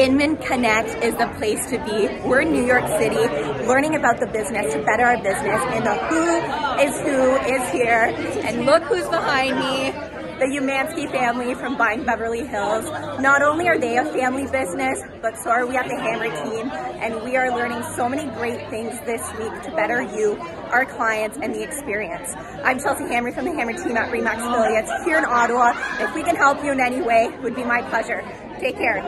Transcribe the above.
Inman Connect is the place to be. We're in New York City learning about the business to better our business and the who is who is here. And look who's behind me the Umansky family from Buying Beverly Hills. Not only are they a family business, but so are we at the Hamre team, and we are learning so many great things this week to better you, our clients, and the experience. I'm Chelsea Hamre from the Hamre team at RE/MAX Affiliates here in Ottawa. If we can help you in any way, it would be my pleasure. Take care.